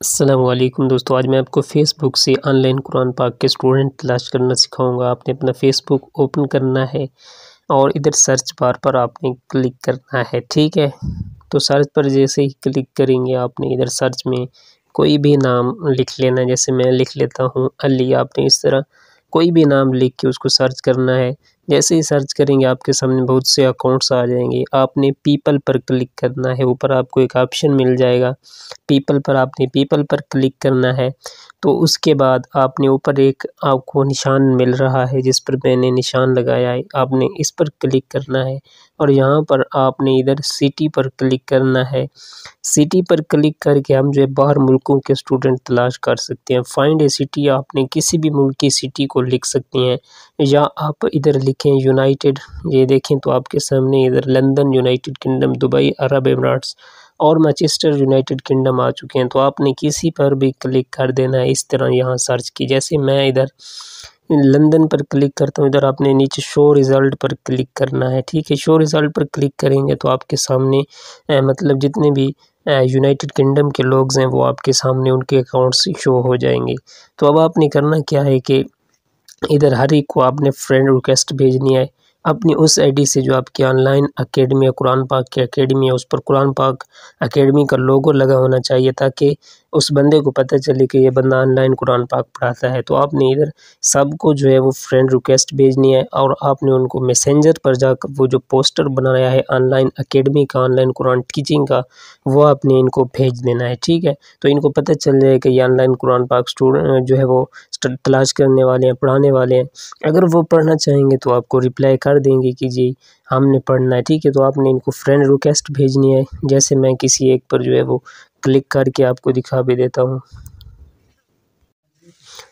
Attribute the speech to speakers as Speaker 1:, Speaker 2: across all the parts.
Speaker 1: السلام علیکم دوستو، آج میں آپ کو فیس بک سے آن لائن قرآن پاک کے سٹوڈنٹ تلاش کرنا سکھاؤں گا۔ آپ نے اپنا فیس بک اوپن کرنا ہے اور ادھر سرچ بار پر آپ نے کلک کرنا ہے، ٹھیک ہے؟ تو سرچ پر جیسے ہی کلک کریں گے آپ نے ادھر سرچ میں کوئی بھی نام لکھ لینا۔ جیسے میں لکھ لیتا ہوں، علی، آپ نے اس طرح کوئی بھی نام لکھ کے اس کو سرچ کرنا ہے۔ جیسے ہی سرچ کریں گے، آپ کے سامنے بہت سے اکاؤنٹس آ جائیں گے۔ آپ نے پیپل پر کلک کرنا ہے، اوپر آپ کو ایک آپشن مل جائے گا۔ پیپل پر آپ نے پیپل پر کلک کرنا ہے۔ تو اس کے بعد آپ نے اوپر ایک آپ کو نشان مل رہا ہے، جس پر میں نے نشان لگایا ہے۔ آپ نے اس پر کلک کرنا ہے اور یہاں پر آپ نے ادھر سٹی پر کلک کرنا ہے۔ سٹی پر کلک کر کے ہم جو ہے باہر ملکوں کے اسٹوڈنٹ تلاش کر سکتے ہیں۔ فائنڈ اے سٹی آپ نے کسی بھی ملک کی سٹی کو لکھ سکتے ہیں۔ یا آپ ادھر لکھیں یونائٹڈ یہ دیکھیں تو آپ کے سامنے ادھر London United Kingdom Dubai, Arab Emirates اور مانچسٹر یونائٹڈ کنگڈم آ چکے ہیں۔ تو آپ نے کسی پر بھی کلک کر دینا ہے، اس طرح یہاں سرچ کی۔ جیسے میں ادھر لندن پر کلک کرتا ہوں، ادھر آپ نے نیچے شو ریزلٹ پر کلک کرنا ہے۔ ٹھیک ہے شو ریزلٹ پر کلک کریں گے تو آپ کے سامنے مطلب جتنے بھی یونائٹڈ کنگڈم کے لوگز ہیں وہ آپ کے سامنے ان کے اکاؤنٹس شو ہو جائیں گے۔ تو اب آپ نے کرنا کیا ہے کہ ادھر ہر ایک کو آپ نے فرینڈ ریکویسٹ بھیجنی ہے۔ اپنی اس آئی ڈی سے جو آپ کی آن لائن اکیڈمی ہے، قرآن پاک کی اکیڈمی ہے، اس پر قرآن پاک اکیڈمی کا لوگو لگا ہونا چاہیے تاکہ اس بندے کو پتہ چلے کہ یہ بندہ آن لائن قرآن پاک پڑھاتا ہے۔ تو آپ نے ادھر سب کو جو ہے وہ فرینڈ ریکویسٹ بھیجنی ہے اور آپ نے ان کو میسنجر پر جا کر وہ جو پوسٹر بنایا ہے آن لائن اکیڈمی کا آن لائن قرآن ٹیچنگ کا، وہ آپ نے ان کو بھیج دینا ہے۔ ٹھیک ہے؟ تو ان کو پتہ چل جائے کہ یہ آن لائن قرآن پاک اسٹوڈنٹ جو ہے وہ تلاش کرنے والے ہیں، پڑھانے والے ہیں۔ اگر وہ پڑھنا چاہیں گے تو آپ کو رپلائی کر دیں گے کہ جی ہم نے پڑھنا ہے، ٹھیک ہے، تو آپ نے ان کو فرینڈ ریکویسٹ بھیجنی ہے۔ جیسے میں کسی ایک پر جو ہے وہ کلک کر کے آپ کو دکھا بھی دیتا ہوں۔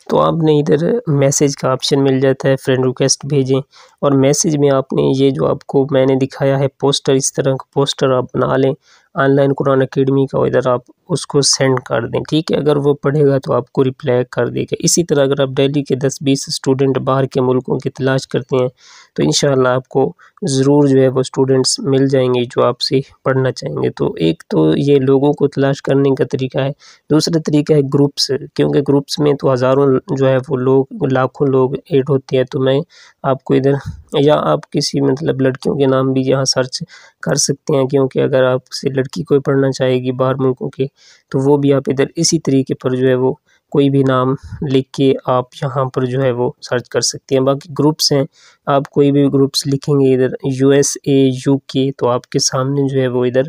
Speaker 1: تو آپ نے ادھر میسیج کا آپشن مل جاتا ہے فرینڈ ریکویسٹ بھیجیں۔ اور میسیج میں آپ نے یہ جو آپ کو میں نے دکھایا ہے پوسٹر اس طرح کا پوسٹر آپ بنا لیں۔ آن لائن قرآن اکیڈمی کا ادھر آپ اس کو سینڈ کر دیں، ٹھیک ہے؟ اگر وہ پڑھے گا تو آپ کو رپلائی کر دے گا۔ اسی طرح اگر آپ ڈیلی کے دس بیس اسٹوڈنٹ باہر کے ملکوں کی تلاش کرتے ہیں، تو انشاءاللہ آپ کو ضرور جو ہے وہ اسٹوڈنٹس مل جائیں گے جو آپ سے پڑھنا چاہیں گے۔ تو ایک تو یہ لوگوں کو تلاش کرنے کا طریقہ ہے۔ دوسرا طریقہ ہے گروپس کیونکہ گروپس میں تو ہزاروں جو ہے وہ لوگ، لاکھوں لوگ ایڈ ہوتے ہیں تو میں آپ کو ادھر یا آپ کسی مطلب لڑکیوں کے نام بھی یہاں سرچ کر سکتے ہیں، کیونکہ اگر آپ سے لڑکی کوئی پڑھنا چاہے گی باہر ملکوں کے تو وہ بھی آپ ادھر اسی طریقے پر جو ہے وہ کوئی بھی نام لکھ کے آپ یہاں پر جو ہے وہ سرچ کر سکتے ہیں۔ باقی گروپس ہیں، آپ کوئی بھی گروپس لکھیں گے ادھر یو ایس اے، یو کے تو آپ کے سامنے جو ہے وہ ادھر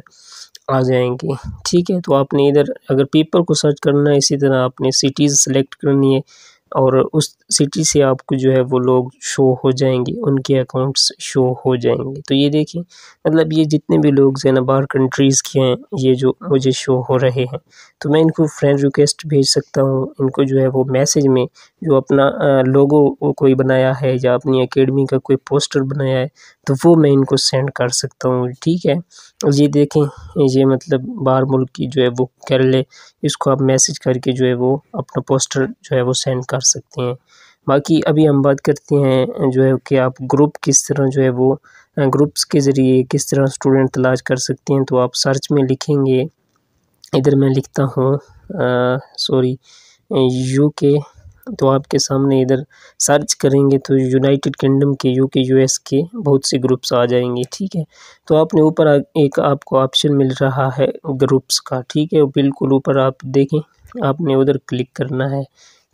Speaker 1: آ جائیں گے۔ ٹھیک ہے، تو آپ نے ادھر اگر پیپل کو سرچ کرنا ہے، اسی طرح آپ نے سٹیز سلیکٹ کرنی ہے۔ اور اس سٹی سے آپ کو جو ہے وہ لوگ شو ہو جائیں گے، ان کے اکاؤنٹس شو ہو جائیں گے۔ تو یہ دیکھیں مطلب یہ جتنے بھی لوگ ہیں نا باہر کنٹریز کے ہیں، یہ جو مجھے شو ہو رہے ہیں۔ تو میں ان کو فرینڈ ریکویسٹ بھیج سکتا ہوں، ان کو جو ہے وہ میسیج میں جو اپنا لوگو کوئی بنایا ہے یا اپنی اکیڈمی کا کوئی پوسٹر بنایا ہے، تو وہ میں ان کو سینڈ کر سکتا ہوں۔ ٹھیک ہے؟ یہ دیکھیں، یہ مطلب باہر ملک کی جو ہے وہ کر لے، اس کو آپ میسیج کر کے جو ہے وہ اپنا پوسٹر جو ہے وہ سینڈ کر سکتے ہیں۔ باقی ابھی ہم بات کرتے ہیں جو ہے کہ آپ گروپ کس طرح جو ہے وہ گروپس کے ذریعے کس طرح اسٹوڈنٹ تلاش کر سکتے ہیں تو آپ سرچ میں لکھیں گے۔ ادھر میں لکھتا ہوں سوری یو کے تو آپ کے سامنے ادھر سرچ کریں گے تو یونائٹڈ کنگڈم کے یو کے یو ایس کے بہت سے گروپس آ جائیں گے، ٹھیک ہے۔ تو آپ نے اوپر ایک آپ کو آپشن مل رہا ہے گروپس کا، ٹھیک ہے۔ بالکل اوپر آپ دیکھیں، آپ نے ادھر کلک کرنا ہے۔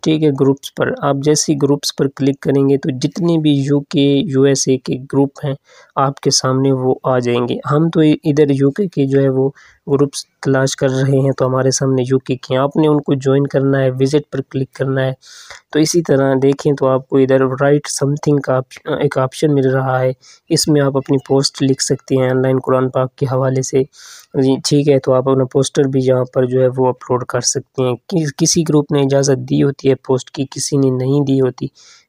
Speaker 1: ٹھیک ہے گروپس پر، آپ جیسے گروپس پر کلک کریں گے تو جتنے بھی you K U S A کے گروپ ہیں آپ کے سامنے وہ آ جائیں گے۔ ہم تو ادھر یو کے کے جو ہے وہ گروپس تلاش کر رہے ہیں تو ہمارے سامنے یو کے کے آپ نے ان کو جوائن کرنا ہے وزٹ پر کلک کرنا ہے۔ تو اسی طرح دیکھیں تو آپ کو ادھر رائٹ سم تھنگ کا ایک آپشن مل رہا ہے۔ اس میں آپ اپنی پوسٹ لکھ سکتے ہیں آن لائن قرآن پاک کے حوالے سے۔ جی، ٹھیک ہے، تو آپ اپنا پوسٹر بھی یہاں پر جو ہے وہ اپلوڈ کر سکتے ہیں۔ کسی گروپ نے اجازت دی ہوتی ہے پوسٹ کی، کسی نے نہیں دی ہوتی۔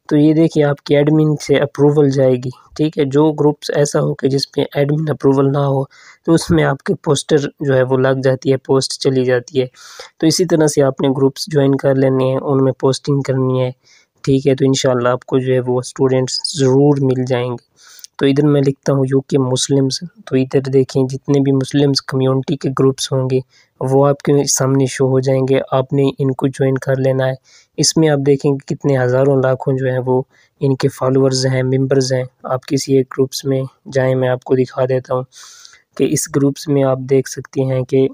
Speaker 1: تو یہ دیکھیں آپ کی ایڈمن سے اپروول جائے گی۔ ٹھیک ہے، جو گروپس ایسا ہو کہ جس پہ ایڈمن اپروول نہ ہو، تو اس میں آپ کے پوسٹر جو ہے وہ لگ جاتی ہے پوسٹ چلی جاتی ہے۔ تو اسی طرح سے آپ نے گروپس جوائن کر لینے ہیں، ان میں پوسٹنگ کرنی ہے۔ ٹھیک ہے، تو انشاءاللہ آپ کو جو ہے وہ اسٹوڈنٹس ضرور مل جائیں گے۔ تو ادھر میں لکھتا ہوں یو کے مسلمز، تو ادھر دیکھیں جتنے بھی مسلمز کمیونٹی کے گروپس ہوں گے، وہ آپ کے سامنے شو ہو جائیں گے، آپ نے ان کو جوائن کر لینا ہے۔ اس میں آپ دیکھیں گے کتنے ہزاروں لاکھوں جو ہیں وہ ان کے فالورز ہیں ممبرز ہیں۔ آپ کسی ایک گروپس میں جائیں، میں آپ کو دکھا دیتا ہوں کہ اس گروپس میں آپ دیکھ سکتے ہیں کہ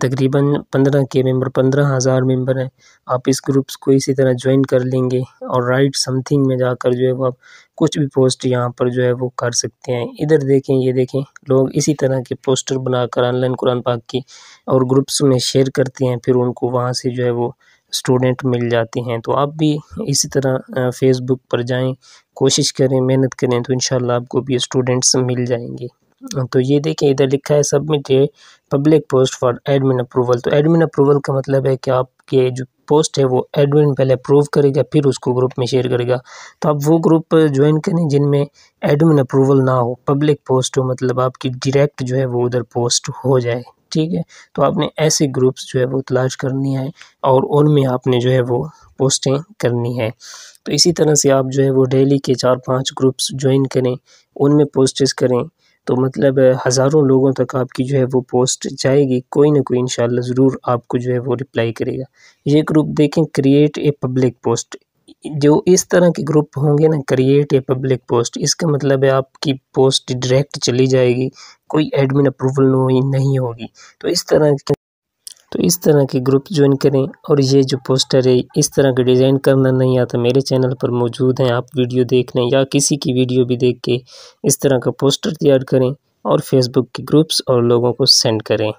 Speaker 1: تقریباً پندرہ کے ممبر، پندرہ ہزار ممبر ہیں۔ آپ اس گروپس کو اسی طرح جوائن کر لیں گے اور رائٹ سم تھنگ میں جا کر جو ہے وہ آپ کچھ بھی پوسٹ یہاں پر جو ہے وہ کر سکتے ہیں۔ ادھر دیکھیں، یہ دیکھیں، لوگ اسی طرح کے پوسٹر بنا کر آن لائن قرآن پاک کی اور گروپس میں شیئر کرتے ہیں، پھر ان کو وہاں سے جو ہے وہ اسٹوڈنٹ مل جاتے ہیں۔ تو آپ بھی اسی طرح فیس بک پر جائیں، کوشش کریں، محنت کریں، تو انشاءاللہ آپ کو بھی اسٹوڈنٹس مل جائیں گے۔ ہاں، تو یہ دیکھیں، ادھر لکھا ہے submit a public post for admin approval تو ایڈمن اپروول کا مطلب ہے کہ آپ کے جو پوسٹ ہے وہ ایڈمن پہلے اپروو کرے گا، پھر اس کو گروپ میں شیئر کرے گا۔ تو آپ وہ گروپ جوائن کریں جن میں ایڈمن اپروول نہ ہو پبلک پوسٹ ہو مطلب آپ کی ڈائریکٹ جو ہے وہ ادھر پوسٹ ہو جائے۔ ٹھیک ہے؟ تو آپ نے ایسے گروپس جو ہے وہ تلاش کرنی ہے اور ان میں آپ نے جو ہے وہ پوسٹیں کرنی ہے۔ تو اسی طرح سے آپ جو ہے وہ ڈیلی کے چار پانچ گروپس جوائن کریں، ان میں پوسٹس کریں۔ تو مطلب ہزاروں لوگوں تک آپ کی جو ہے وہ پوسٹ جائے گی، کوئی نہ کوئی انشاءاللہ ضرور آپ کو جو ہے وہ رپلائی کرے گا۔ یہ گروپ دیکھیں کریٹ اے پبلک پوسٹ جو اس طرح کے گروپ ہوں گے نا کریٹ اے پبلک پوسٹ اس کا مطلب ہے آپ کی پوسٹ ڈائریکٹ چلی جائے گی، کوئی ایڈمن اپروول نہیں ہوگی۔ تو اس طرح تو اس طرح کے گروپ جوائن کریں اور یہ جو پوسٹر ہے، اس طرح کا ڈیزائن کرنا نہیں آتا۔ میرے چینل پر موجود ہیں، آپ ویڈیو دیکھ لیں یا کسی کی ویڈیو بھی دیکھ کے اس طرح کا پوسٹر تیار کریں اور فیس بک کے گروپس اور لوگوں کو سینڈ کریں۔